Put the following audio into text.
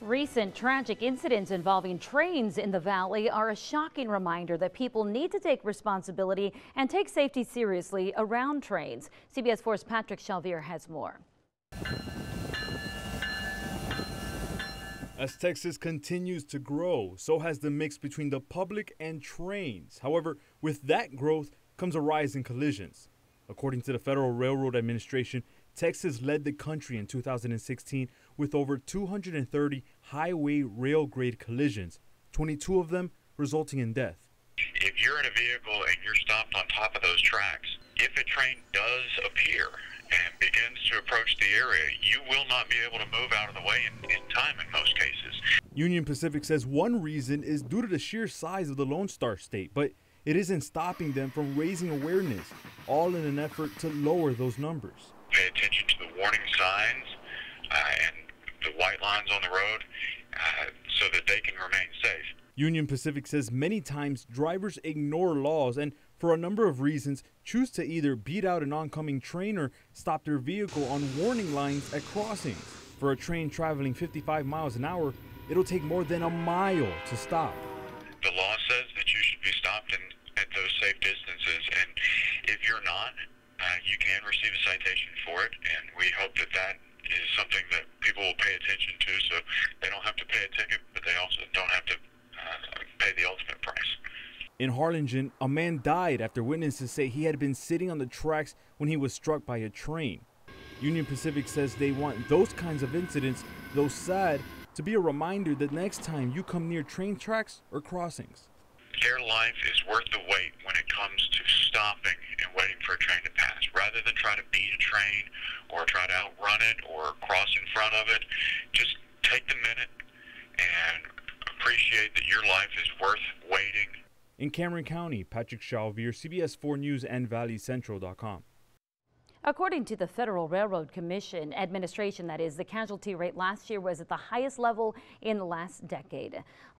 Recent tragic incidents involving trains in the valley are a shocking reminder that people need to take responsibility and take safety seriously around trains. CBS 4's Patrick Shalvier has more. As Texas continues to grow, so has the mix between the public and trains. However, with that growth comes a rise in collisions. According to the Federal Railroad Administration, Texas led the country in 2016 with over 230 highway rail grade collisions, 22 of them resulting in death. If you're in a vehicle and you're stopped on top of those tracks, if a train does appear and begins to approach the area, you will not be able to move out of the way in, in time in most cases. Union Pacific says one reason is due to the sheer size of the Lone Star State, but it isn't stopping them from raising awareness, all in an effort to lower those numbers pay attention to the warning signs uh, and the white lines on the road uh, so that they can remain safe. Union Pacific says many times drivers ignore laws and, for a number of reasons, choose to either beat out an oncoming train or stop their vehicle on warning lines at crossings. For a train traveling 55 miles an hour, it'll take more than a mile to stop. The law says that you should be stopped in, at those safe distances, and if you're not, uh, you can receive a citation for it, and we hope that that is something that people will pay attention to so they don't have to pay a ticket, but they also don't have to uh, pay the ultimate price. In Harlingen, a man died after witnesses say he had been sitting on the tracks when he was struck by a train. Union Pacific says they want those kinds of incidents, though sad, to be a reminder that next time you come near train tracks or crossings. Their life is worth the wait when it comes to stopping and waiting for a train to pass. Rather than try to beat a train or try to outrun it or cross in front of it, just take the minute and appreciate that your life is worth waiting. In Cameron County, Patrick Shalvier, CBS 4 News and ValleyCentral.com. According to the Federal Railroad Commission administration, that is, the casualty rate last year was at the highest level in the last decade.